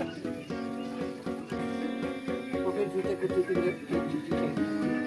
ここ住宅住宅住宅